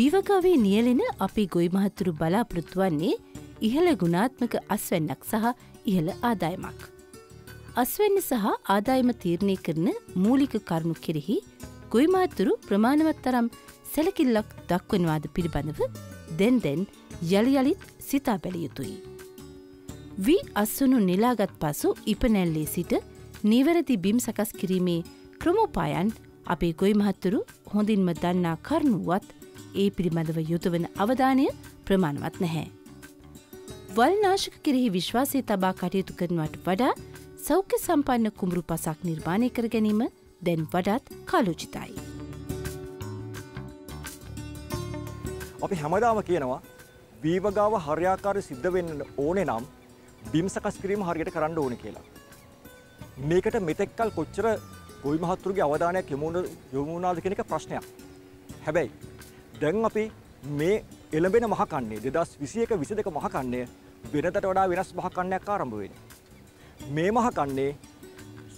වීවගාවේ නියලෙන අපි ගොයි මහත්තුරු බලාපොරොත්තු වන්නේ ඉහළ ගුණාත්මක අස්වැන්නක් සහ ඉහළ ආදායමක්. අස්වැන්න සහ ආදායම තීරණය කරන මූලික කරුණු කෙරෙහි ගොයිමාතුරු ප්‍රමාණවත් තරම් සැලකිල්ලක් දක්වනවාද පිළිබඳව දැන් දැන් යළියලිත් සිතා බැලිය යුතුයි. වී අස්සුනු නිලාගත් පසු ඉපනැල්ලේ සිට නිවැරදි බිම් සකස් කිරීමේ ක්‍රමෝපායන් අපේ ගොයි මහත්තුරු හොඳින්ම දන්නා කරුණුවත් ඒ පිළිබඳව යුතුවන අවධානය ප්‍රමාණවත් නැහැ. වල්නාශක කෙරෙහි විශ්වාසය තබා කටයුතු කරනවට වඩා සෞඛ්‍ය සම්පන්න කුමරු පසක් නිර්මාණය කර ගැනීම දැන් වඩාත් කාලෝචිතයි. අපි හැමදාම කියනවා වීවගාව හරියාකාර සිද්ධ වෙන්න ඕනේ නම් බිම් සකස් කිරීම හරියට කරන්න ඕනේ කියලා. මේකට මෙතෙක්කල් කොච්චර ගොවි මහත්තුරුගේ අවධානයක් යොමු වුණාද කියන එක ප්‍රශ්නයක්. හැබැයි දැන් අපි මේ එළඹෙන මහකන්නේ 2021 22 මහකන්නේ වෙනදට වඩා වෙනස් මහකන්නයක් ආරම්භ වෙන්නේ. මේ මහකන්නේ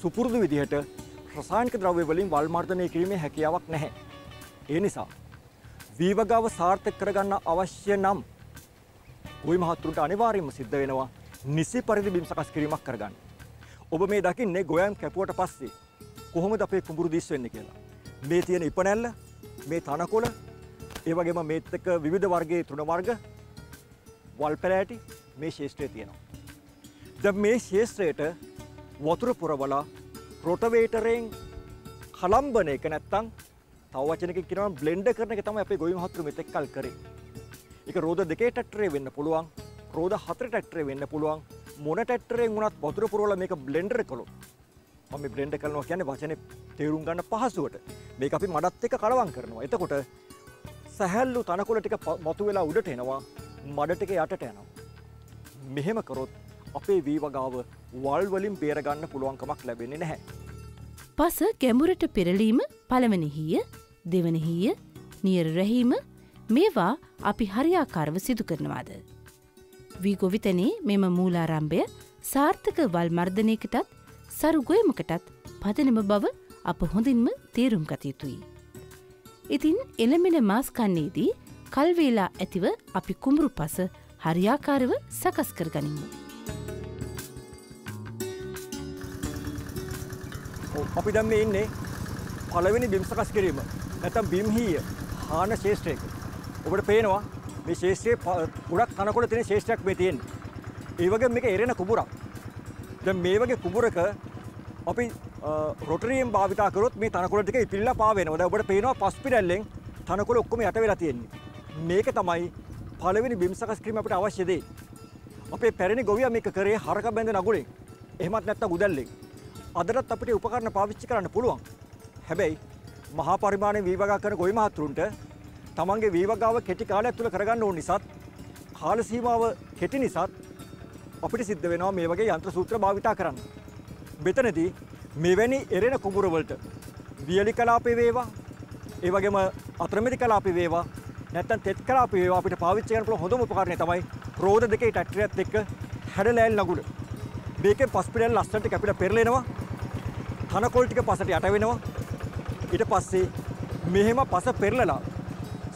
සුපුරුදු විදිහට රසායනික ද්‍රව්‍ය වලින් වල් මර්ධනය කිරීමේ හැකියාවක් නැහැ. ඒ නිසා වීවගාව සාර්ථක කරගන්න අවශ්‍ය නම් ගොවි මහත්තුරුන්ට අනිවාර්යයෙන්ම සිද්ධ වෙනවා නිසි පරිදි බිම් සකස් කිරීමක් කරගන්න. ඔබ මේ දකින්නේ ගොයම් කැපුවට පස්සේ කොහොමද අපේ කුඹුරු දිස් වෙන්නේ කියලා. මේ තියෙන ඉපනැල්ල, මේ තනකොළ, ඒ වගේම මේත් එක්ක විවිධ වර්ගයේ තෘණ වර්ග, වල් පැලෑටි මේ ශේෂ්ත්‍රයේ තියෙනවා. දැන් මේ ශේෂ්ත්‍රයට වතුර පුරවලා රොටවේටරෙන් කලම්බන එක නැත්තම් තව වචනකින් කියනවා බ්ලෙන්ඩ් කරන එක තමයි අපේ ගොවි මහත්තුරු මෙතෙක් කල් කරේ. ඒක රෝද දෙකේ ටැක්ටරේ වෙන්න පුළුවන්, රෝද හතර ටැක්ටරේ වෙන්න පුළුවන්. මොන ටැක්ටරෙන් වුණත් වතුර පුරවලා මේක බ්ලෙන්ඩර් කළොත් මම මේ බ්ලෙන්ඩ් කරනවා කියන්නේ වචනේ තේරුම් ගන්න පහසුවට. මේක අපි මඩත් එක්ක කලවම් කරනවා. එතකොට සැහැල්ලු තනකොළ ටික මතු වෙලා උඩට එනවා, මඩ ටික යටට යනවා. මෙහෙම කරොත් අපේ වීවගාව වල් වලින් බේරගන්න පුළුවන්කමක් ලැබෙන්නේ නැහැ. පස ගැඹුරට පෙරලීම පළවනහිය දෙවනහිය නියර රැහීම මේවා අපි හරියාකාරව සිදු කරනවාද. වී ගොවිතනේ මෙම මූලාරම්භය සාර්ථක වල් මර්ධනයකටත් සරුගොයමකටත් පදනම බව අප හොඳින්ම තේරුම් ගතයුතුයි. ඉතින් එළමෙන මාස්කන්නේදී කල්වේලා ඇතිව අපි කුමරු පස හරියාකාරව සකස් කර ගනිමු. අපි දැන් මේ ඉන්නේ පළවෙනි බිම් සකස් කිරීම. නැත්නම් බිම් හීය හාන ශේෂ්ත්‍රයක. ඔබට පේනවා මේ ශේෂ්ත්‍රයේ ගොඩක් තනකොළ තියෙන ශේෂ්ත්‍රයක් මේ තියෙන්නේ. ඒ වගේම මේක එරෙන කුඹුරක්. දැන් මේ වගේ කුඹුරක අපි රොටරියෙන් භාවිතා කරොත් මේ තනකොළ ටික ඉපිලිලා පා වෙනවා. දැන් ඔබට පේනවා පස් පිටැල්ලෙන් තනකොළ ඔක්කොම යට වෙලා තියෙන්නේ. මේක තමයි පළවෙනි බිම් සකස් කිරීම අපිට අවශ්‍ය දේ. අපේ පැරණි ගොවියා මේක කරේ හරක බැඳ නගුලෙන්. එහෙමත් නැත්නම් උදැල්ලෙන්. අදටත් අපිට උපකරණ පාවිච්චි කරන්න පුළුවන්. හැබැයි මහා පරිමාණයෙන් වීවගා කරන ගොවි මහත්තුරුන්ට තමන්ගේ වීවගාව කෙටි කාලයක් තුළ කරගන්න ඕන නිසාත් කාල සීමාව කෙටි නිසාත් අපිට සිද්ධ වෙනවා මේ වගේ යන්ත්‍ර සූත්‍ර භාවිතා කරන්න. මෙතනදී මෙවැනි එරෙන කුඹුර වලට වියලි කලාපේ වේවා ඒ වගේම අතරමැදි කලාපේ වේවා නැත්තම් තෙත් කලාපේ වේවා අපිට පාවිච්චි කරන්න පුළුවන් හොඳම උපකරණය තමයි රෝද දෙකේ ටැක්ටරියත් එක්ක හැඩලෑල් නගුල. මේකෙන් පස් පිටල් ලස්සනට කැපිලා පෙරලෙනවා. තනකොළ ටික පසට යට වෙනවා. ඊට පස්සේ මෙහෙම පස පෙරලලා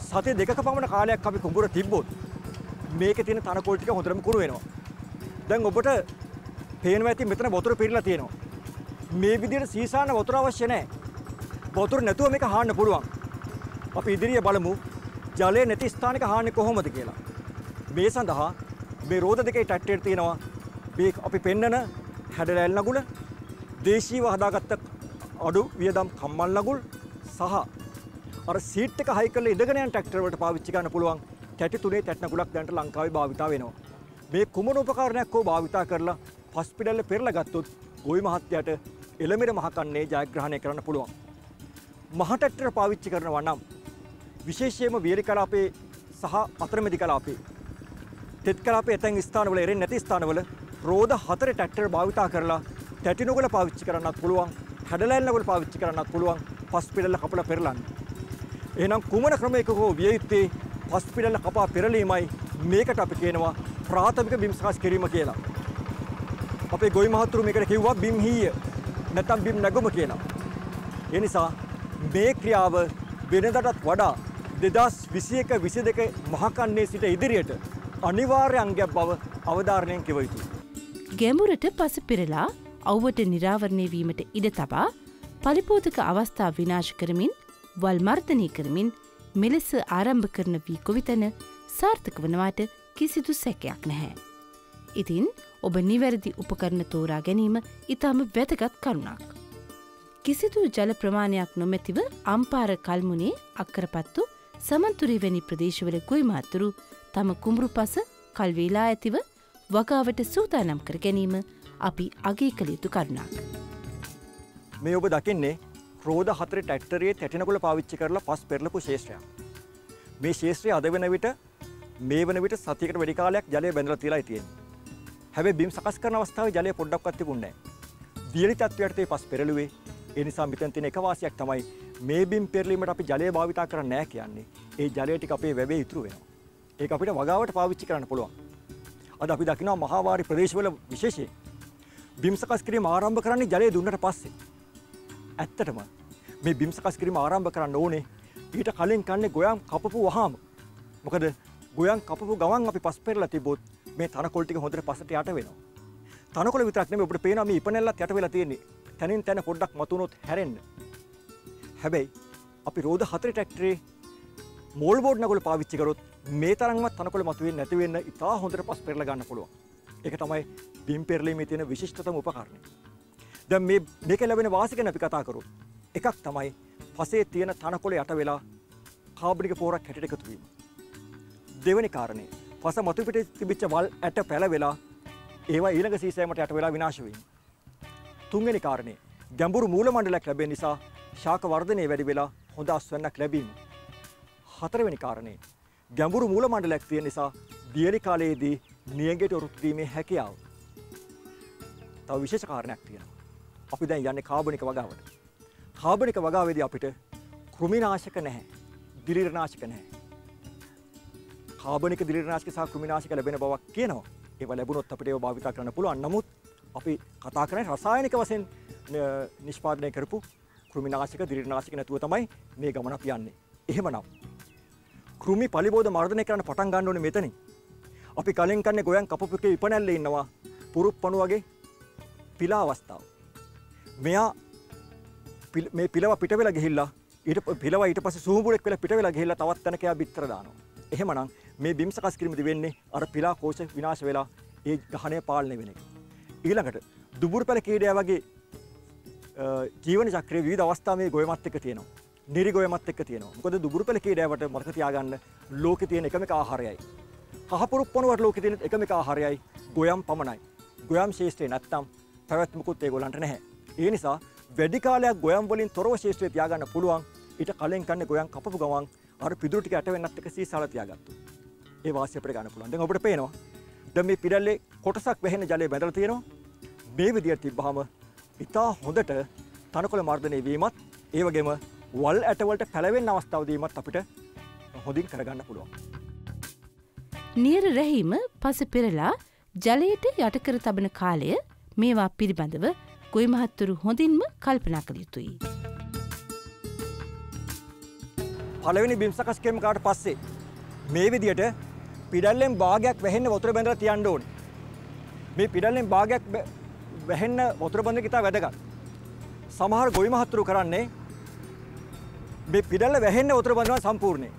සති දෙකක පමණ කාලයක් අපි කුඹුර තිබ්බොත් මේකේ තියෙන තනකොළ ටික හොඳටම කුණු වෙනවා. දැන් ඔබට පේනවා ඇති මෙතන වතුර පිරලා තියෙනවා. මේ විදිහට සීසාන වතුර අවශ්‍ය නැහැ. වතුර නැතුව මේක හාන්න පුළුවන්. අපි ඉදිරියේ බලමු ජලය නැති ස්ථානික හාන්නේ කොහොමද කියලා. මේ සඳහා මේ රෝද දෙකේ ටැට්ටේට තියෙනවා මේ අපි පෙන්නන හැඩලැල් නගුල දේශීව හදාගත්ත අඩු වියදම් කම්මල් නගුල් සහ අර සීට් එක හයි කරලා ඉඳගෙන යන ට්‍රැක්ටර් වලට පාවිච්චි කරන්න පුළුවන් තැටි තුනේ තැට් නගුලක් දැනට ලංකාවේ භාවිතා වෙනවා. මේ කුමන උපකරණයක් හෝ භාවිතා කරලා හොස්පිටල් පෙරලා ගත්තොත් ගොවි මහත්තයාට එළමෙර මහකන්නේ ජයග්‍රහණය කරන්න පුළුවන්. මහ ට්‍රැක්ටර් පාවිච්චි කරනවා නම් විශේෂයෙන්ම වියලි කලාපේ සහ අතරමැදි කලාපේ තෙත් කලාපේ ඇතැන් ස්ථානවල එරෙන්නේ නැති ස්ථානවල රෝද හතර ට්‍රැක්ටර් භාවිතා කරලා තැටි නගුල පාවිච්චි කරන්නත් පුළුවන් හැඩලැල් නගුල පාවිච්චි කරන්නත් පුළුවන් පස් පිටල කපලා පෙරලන්න. එහෙනම් කුමන ක්‍රමයක හෝ විය යුත්තේ පස් පිටල කපා පෙරලීමයි මේකට අපි කියනවා ප්‍රාථමික බිම් සකස් කිරීම කියලා. අපේ ගොවි මහතුරු මේකට කිව්වා බිම් හීය නැත්නම් බිම් නැගුම කියලා. ඒ නිසා මේ ක්‍රියාව වෙනදටත් වඩා දෙදස් විසි එක විසි දෙක මහකන්නේ සිට ඉදිරියට අනිවාර්ය අංගයක් බව අවධාරණයෙන් කිව යුතුයි. ගැඹුරට පස පෙරලා අව්වට නිරාවරණය වීමට ඉඩ තබා පලිපෝතක අවස්ථා විනාශ කරමින් වල්මර්ධනය කරමින් මෙලෙස ආරම්භ කරන වී කොවිතන සාර්ථක වනවාට කිසිදු සැකයක් නැහැ. ඉතින් ඔබ නිවැරදි උපකරණ තෝරා ගැනීම ඉතාම වැදගත් කරුණක්. කිසිදු ජල ප්‍රමාණයක් නොමැතිව අම්පාර කල්මුණේ අක්කරපත්තු සමන්තුරීවැනි ප්‍රදේශවල ගොයිමහත්තුරු තම කුමරු පස කල්වේලා ඇතිව වගාවට සූදානම් කර ගැනීම අපි අගේ කළ යුතු කරුණක්. මේ ඔබ දකින්නේ රෝධ හතර ටැක්ටරේ තැටිනකොළ පාවිච්චි කරලා පස් පෙරලපු ශේෂත්‍රයක්. මේ ශේෂත්‍රය අද වෙන විට මේ වන විට සතියකට වැඩි කාලයක් ජලය බැඳලා තියලා තියෙන්නේ. හැබැයි බිම් සකස් කරන අවස්ථාවේ ජලය පොඩ්ඩක්වත් තිබුණේ නැහැ. දියලි තත්ත්වයට පස් පෙරළුවේ. ඒ නිසා මෙතන තියෙන එක වාසියක් තමයි මේ බිම් පෙරලීමට අපි ජලය භාවිතා කරන්නේ නැහැ කියන්නේ. ඒ ජලය ටික අපේ වැවේ ඉතුරු වෙනවා. ඒක අපිට වගාවට පාවිච්චි කරන්න පුළුවන්. අද අපි දකිනවා මහාවාරි ප්‍රදේශවල විශේෂයෙන් බිම් සකස් කිරීම ආරම්භ කරන්නේ ජලය දුන්නට පස්සේ. ඇත්තටම මේ බිම් සකස් කිරීම ආරම්භ කරන්න ඕනේ ඊට කලින් කන්නේ ගොයම් කපපු වහාම. මොකද ගොයම් කපපු ගමන් අපි පස් පෙරලා තිබොත් මේ තනකොළ ටික හොඳට පස්සට යට වෙනවා. තනකොළ විතරක් නෙමෙයි ඔබට පේනවා මේ ඉපනෙල්ලත් යට වෙලා තියෙන්නේ. තනින් තන පොඩ්ඩක් මතුනොත් හැරෙන්න. හැබැයි අපි රෝද හතර ට්‍රැක්ටරේ මෝල් බෝඩ් නගොල පාවිච්චි කරොත් මේ තරම්වත් තනකොළ මතුවෙන්නේ නැති වෙන්න ඉතා හොඳට පස් පෙරලා ගන්න පුළුවන්. ඒක තමයි බිම් පෙරලීමේ තියෙන විශිෂ්ටතම උපකරණය. දැන් මේ මේක ලැබෙන වාසි ගැන අපි කතා කරොත් එකක් තමයි පසේ තියෙන තනකොළ යට වෙලා කාබනික පෝරක් හැටියට එකතු වීම. දෙවැනි කාරණේ පස මතු පිට තිබිච්ච වල් ඇට පැලවෙලා ඒවා ඊළඟ සීසෑමට යට වෙලා විනාශ වීම. තුන්වෙනි කාරණේ ගැඹුරු මූල මණ්ඩලයක් ලැබෙන නිසා ශාක වර්ධනය වැඩි වෙලා හොඳ අස්වැන්නක් ලැබීම. හතරවෙනි කාරණේ ගැඹුරු මූල මණ්ඩලයක් තියෙන නිසා දියලි කාලයේදී නියඟට ඔරුත් වීමේ හැකියාව. තව විශේෂ කාරණයක් තියෙනවා. අපි දැන් යන්නේ කාබනික වගාවට. කාබනික වගාවේදී අපිට කෘමිනාශක නැහැ. දිලිරනාශක නැහැ. කාබනික දිලිරනාශක සහ කෘමිනාශක ලැබෙන බවක් කියනවා. ඒවා ලැබුණොත් අපිට ඒවා භාවිත කරන්න පුළුවන්. නමුත් අපි කතා කරන්නේ රසායනික වශයෙන් නිෂ්පාදනය කරපු කෘමිනාශක දිලිරනාශක නැතුව තමයි මේ ගමන අපි යන්නේ. එහෙමනම් කෘමි පලිබෝධ මර්ධනය කරන්න පටන් ගන්න ඕනේ මෙතනින්. අපි කලින් කන්නේ ගොයන් කපපු එකේ ඉපනැල්ලේ ඉන්නවා. පුරුප්පණු වගේ පිලා අවස්ථාව. මෙයා මේ පිලව පිට වෙලා ගිහිල්ලා ඊට පිලව ඊට පස්සේ සූඹුරෙක් වෙලා පිට වෙලා ගිහිල්ලා තවත් තැනක එයා බිත්තර දානවා. එහෙමනම් මේ බිම් සකස් කිරීමේදී වෙන්නේ අර පිලා කෝෂ විනාශ වෙලා ඒ ගහණය පාලනය වෙන එක. ඊළඟට දුබුරු පැල කීඩය වගේ ජීවන චක්‍රයේ විවිධ අවස්ථා මේ ගොයමත් එක්ක තියෙනවා. නිරි ගොයමත් එක්ක තියෙනවා. මොකද දුබුරු පැල කීඩයවට මතක තියාගන්න ලෝකේ තියෙන එකම එක ආහාරයයි. කහපුරුප්පණුවට ලෝකේ තියෙන එකම එක ආහාරයයි ගොයම් පමණයි. ගොයම් ශේෂ්ත්‍රේ නැත්තම් පැවැත්මකුත් ඒගොල්ලන්ට නැහැ. ඒ නිසා වැඩි කාලයක් ගොයම් වලින් තොරව ශේෂ්ත්‍රය තියාගන්න පුළුවන්. ඊට කලින් කන්නේ ගොයම් කපපු ගමන් අර පිදුරු ටික යට වෙන්නත් එක සීසාලා තියාගත්තු. ඒ වාසිය අපිට ගන්න පුළුවන්. දැන් ඔබට පේනවා. දැන් මේ පිටල්ලේ කොටසක් වැහෙන ජලය බැඳලා තියෙනවා. මේ විදියට තිබ්බහම ඉතා හොඳට තනකොළ මර්ධනය වීමත් ඒ වගේම වල් ඇටවලට පැලවෙන්න අවස්ථාව දීමත් අපිට හොඳින් කරගන්න පුළුවන්. නියර රැහීම පස පෙරලා ජලයට යටකර තබන කාලය මේවා පිළිබඳව ගොයි මහත්තුරු හොඳින්ම කල්පනා කළ යුතුයි. පළවෙනි බිම් සකස් කිරීමකට පස්සේ මේ විදියට පිඩල්ලෙන් භාගයක් වැහෙන්න වතුර බැඳලා තියන්න ඕනේ. මේ පිඩල්ලෙන් භාගයක් වැහෙන්න වතුර බඳ කිතා වැදගත්. සමහර ගොවි මහත්තුරු කරන්නේ මේ පිඩල්ල වැහෙන්න වතුර බඳනවා සම්පූර්ණයෙන්.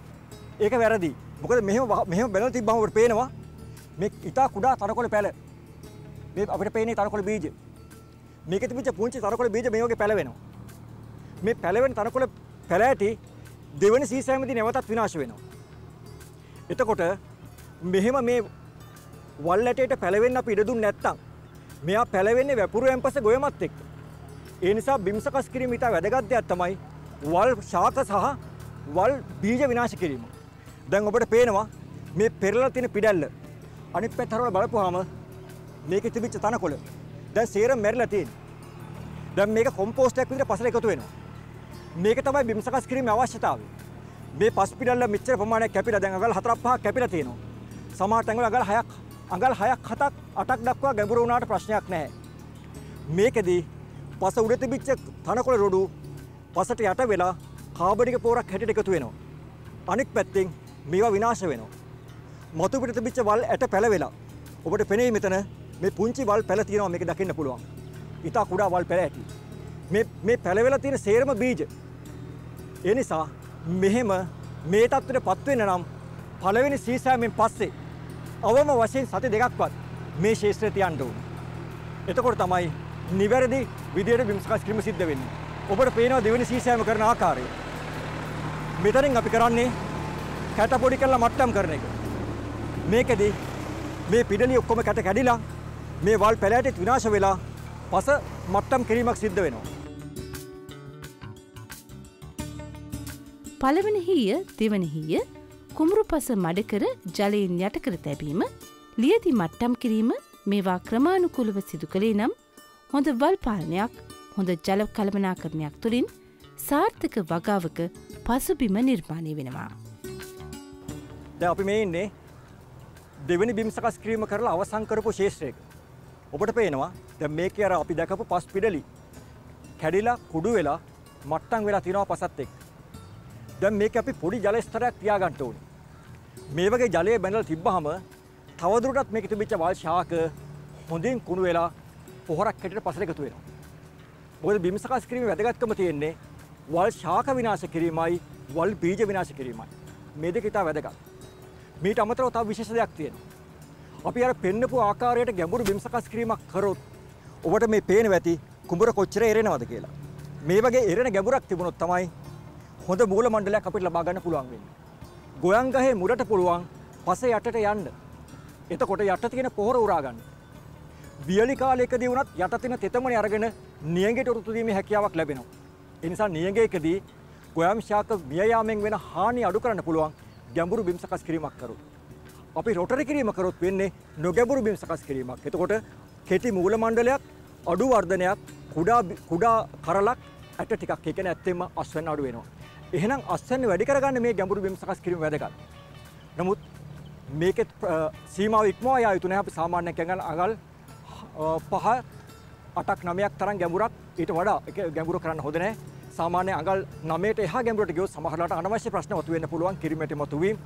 ඒක වැරදි. මොකද මෙහෙම මෙහෙම බැලලා තිබ්බම අපිට පේනවා මේ ඉතා කුඩා තනකොළ පැල. මේ අපිට පේන්නේ තනකොළ බීජ. මේකේ තිබිච්ච පුංචි තනකොළ බීජ මේ වගේ පැලවෙනවා. මේ පැලවෙන තනකොළ පැල ඇටි දෙවනි සීසෑමේදී නැවතත් විනාශ වෙනවා. එතකොට මෙහෙම මේ වල් ඇටයට පැලවෙන්න අපි ඉඩ දුන්නේ නැත්තම් මෙයා පැලවෙන්නේ වැපුරුවෙන් පස්සේ ගොයමත් එක්ක. ඒ නිසා බිම් සකස් කිරීම ඉතා වැදගත් දෙයක් තමයි වල් ශාක සහ වල් බීජ විනාශ කිරීම. දැන් ඔබට පේනවා මේ පෙරලා තියෙන පිඩැල්ල අනිත් පැත්ත හරවලා බලපුවාම මේකේ තිබිච්ච තනකොළ දැන් සේරම මැරිලා තියෙන්නේ. දැන් මේක කොම්පෝස්ට් එකක් විදිහට පසල එකතු වෙනවා. මේක තමයි බිම් සකස් කිරීමේ අවශ්‍යතාවය. මේ පස් පිඩල්ල මෙච්චර ප්‍රමාණයක් කැපිලා දැන් අඟල් 4ක් 5ක් කැපිලා තියෙනවා. සමහර තැන්වල අඟල් 6ක් අඟල් 6ක් 7ක් 8ක් දක්වා ගැඹුරු වුණාට ප්‍රශ්නයක් නැහැ. මේකෙදී පස උඩ තිබිච්ච තනකොළ රොඩු පසට යට වෙලා කාබනික පෝරක් හැටියට එකතු වෙනවා. අනෙක් පැත්තෙන් මේවා විනාශ වෙනවා. මතු පිට තිබිච්ච වල් ඇට පැලවෙලා. ඔබට පෙනේ මෙතන මේ පුංචි වල් පැල තියෙනවා මේක දකින්න පුළුවන්. ඉතා කුඩා වල් පැල ඇති. මේ මේ පැලවෙලා තියෙන සේරම බීජ. ඒ නිසා මෙහෙම මේ තත්ත්වයට පත් වෙන්න නම් පළවෙනි සීසෑමෙන් පස්සේ අවම වශයෙන් සති දෙකක්වත් මේ ශේෂ්ත්‍රය තියන්න ඕනේ. එතකොට තමයි නිවැරදි විදියට බිම් සකස් කිරීම සිද්ධ වෙන්නේ. ඔබට පේනවා දෙවෙනි සීසෑම කරන ආකාරය. මෙතනින් අපි කරන්නේ කැට පොඩි කරලා මට්ටම් කරන එක. මේකෙදි මේ පිඩලිය ඔක්කොම කැට කැඩිලා මේ වල් පැලෑටෙත් විනාශ වෙලා පස මට්ටම් කිරීමක් සිද්ධ වෙනවා. පළවන හීය දෙවන හීය කුමරු පස මඩකර ජලයෙන් යටකර තැබීම ලියදි මට්ටම් කිරීම මේවා ක්‍රමාණුකුලව සිදු කළේ නම් හොඳ වල් පාලනයක් හොඳ ජල කළමනාකරණයක් තුළින් සාර්ථක වගාවක පසුබිම නිර්මාණය වෙනවා. දැන් අපි මේ ඉන්නේ දෙවෙනි බිම් සකස් කිරීම කරලා අවසන් කරපු ශේෂ්ත්‍රයක. ඔබට පේනවා දැන් මේකේ අර අපි දැකපු පස් පිඩලි කැඩිලා කුඩු වෙලා මට්ටම් වෙලා තියෙනවා පසත් එක්ක. දැන් මේක අපි පොඩි ජල ස්තරයක් තියාගන්න ඕනේ. මේ වගේ ජලය බැඳලා තිබ්බහම තවදුරටත් මේක තිබිච්ච වල් ශාක හොඳින් කුණු වෙලා පොහොරක් හැටියට පසට එකතු වෙනවා. මොකද බිම් සකස් කිරීමේ වැදගත්කම තියෙන්නේ වල් ශාක විනාශ කිරීමයි වල් බීජ විනාශ කිරීමයි. මේ දෙක ඉතා වැදගත්. මීට අමතරව තව විශේෂ දෙයක් තියෙනවා. අපි අර පෙන්නපු ආකාරයට ගැඹුරු බිම් සකස් කිරීමක් කරොත් ඔබට මේ පේන ඇති කුඹර කොච්චර එරෙනවද කියලා. මේ වගේ එරෙන ගැඹුරක් තිබුණොත් තමයි හොඳ මූල මණ්ඩලයක් අපිට ලබා ගන්න පුළුවන් වෙන්නේ. ගොයන් ගහේ මුලට පුළුවන් පස යටට යන්න. එතකොට යට තියෙන පොහොර උරා ගන්න. වියලි කාලයකදී වුණත් යට තියෙන තෙතමනේ අරගෙන නියඟයට උරුතු දීමේ හැකියාවක් ලැබෙනවා. ඒ නිසා නියඟයකදී ගොයම් ශාක මිය යාමෙන් වෙන හානි අඩු කරන්න පුළුවන් ගැඹුරු බිම් සකස් කිරීමක් කරොත්. අපි රොටරි කිරීම කරොත් වෙන්නේ නොගැඹුරු බිම් සකස් කිරීමක්. එතකොට කෙටි මූල මණ්ඩලයක් අඩු වර්ධනයක් කුඩා කුඩා කරලක් ඇට ටිකක් ඒ කියන්නේ ඇත්තෙන්ම අස්වැන්න අඩු වෙනවා. එහෙනම් අස්වැන්න වැඩි කරගන්න මේ ගැඹුරු බිම් සකස් කිරීම වැදගත්. නමුත් මේකේ සීමාව ඉක්මවා යා යුතු නැහැ අපි සාමාන්‍යයෙන් කියනවා අගල් පහ අටක් නමයක් තරම් ගැඹුරක් ඊට වඩා ගැඹුරු කරන්න හොඳ නැහැ. සාමාන්‍ය අඟල් 9ට එහා ගැඹුරට ගියොත් සමහරවිට අනවශ්‍ය ප්‍රශ්න මතුවෙන්න පුළුවන් කිරිමැටි මතුවීම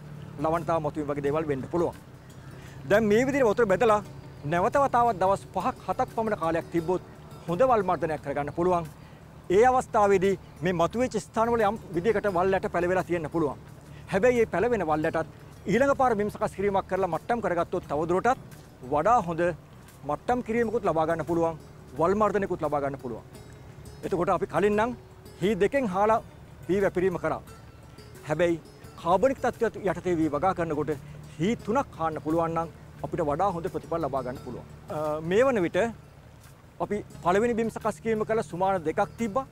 ලවන්තාව මතුවීම වගේ දේවල් වෙන්න පුළුවන්. දැන් මේ විදිහට වතුර බෙදලා නැවත වතාවක් දවස් 5ක් 7ක් පමණ කාලයක් තිබ්බොත් හොඳ වල් මර්ධනයක් කරගන්න පුළුවන්. ඒ අවස්ථාවේදී මේ මතුවෙච්ච ස්ථානවල යම් විදිහකට වල් ඇට පැලවෙලා තියෙන්න පුළුවන්. හැබැයි මේ පැලවෙන වල් ඇටත් ඊළඟ පාර බිම් සකස් කිරීමක් කරලා මට්ටම් කරගත්තොත් තවදුරටත් වඩා හොඳ මට්ටම් කිරීමකුත් ලබා ගන්න පුළුවන්. වල් මර්ධනයකුත් ලබා ගන්න පුළුවන්. එතකොට අපි කලින් නම් හී දෙකෙන් හාලා වී වැපිරීම කරා. හැබැයි කාබනික තත්ත්වයට යටතේ වී වගා කරනකොට හී තුනක් හාන්න පුළුවන් නම් අපිට වඩා හොඳ ප්‍රතිඵල ලබා ගන්න පුළුවන්. මේ වන විට අපි පළවෙනි බිම් සකස් කිරීම කළ සුමාන දෙකක් තිබ්බා.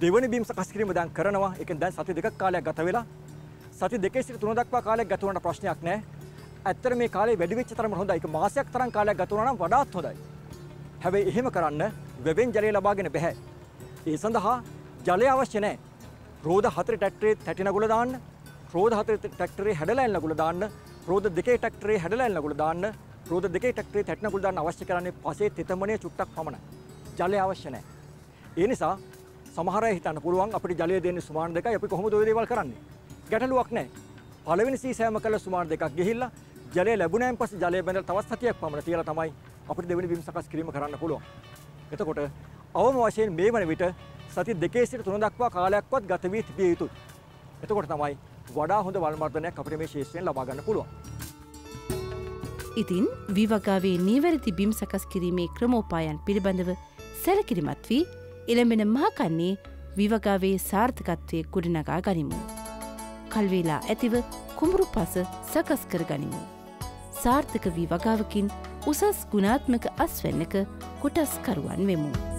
දෙවනි බිම් සකස් කිරීම දැන් කරනවා. ඒකෙන් දැන් සති දෙකක් කාලයක් ගත වෙලා සති දෙකේ සිට තුන දක්වා කාලයක් ගත වුණාට ප්‍රශ්නයක් නැහැ. ඇත්තට මේ කාලේ වැඩි වෙච්ච තරම හොඳයි. ඒක මාසයක් තරම් කාලයක් ගත වුණා නම් වඩාත් හොඳයි. හැබැයි එහෙම කරන්න වෙබෙන් ජලය ලබාගෙන බැහැ. ඒ සඳහා ජලය අවශ්‍ය නැහැ. රෝද හතර ටැක්ටරේ තැටි නගුල දාන්න, රෝද හතර ටැක්ටරේ හැඩලයින් නගුල දාන්න, රෝද දෙකේ ටැක්ටරේ හැඩලයින් නගුල දාන්න, රෝද දෙකේ ටැක්ටරේ තැටි නගුල දාන්න අවශ්‍ය කරන්නේ පසේ තෙතමනේ චුට්ටක් පමණයි. ජලය අවශ්‍ය නැහැ. ඒ නිසා සමහර අය හිතන්න පුළුවන් අපිට ජලය දෙන්නේ සුමාන දෙකයි අපි කොහොමද ওই දේවල් කරන්නේ? ගැටලුවක් නැහැ. පළවෙනි සීසෑම කළ සුමාන දෙකක් ගිහිල්ලා ජලය ලැබුණාන් පස්සේ ජලය බැඳලා තවත් සතියක් පමණ තියලා තමයි අපිට දෙවෙනි බිම් සකස් කිරීම කරන්න පුළුවන්. එතකොට අවම වශයෙන් මේ වන විට සති දෙකේ සිට තුන දක්වා කාලයක්වත් ගත වී තිබිය යුතුයි. එතකොට තමයි වඩා හොඳ වල් මර්ධනයක් අපිට මේ ශේෂ්ත්‍රයෙන් ලබා ගන්න පුළුවන්. ඉතින් විවගාවේ නීවැරදි බිම් සකස් කිරීමේ ක්‍රමෝපායන් පිළිබඳව සැලකිරිමත් වී එළඹෙන මහකන්නේ විවගාවේ සාර්ථකත්වය ගොඩනගා ගනිමු. කල්වේලා ඇතිව කුඹුරු පස සකස් කර ගනිමු. සාර්ථක වී වගාවකින් උසස් ගුණාත්මක අස්වැන්නක කොටස්කරුවන් වෙමු.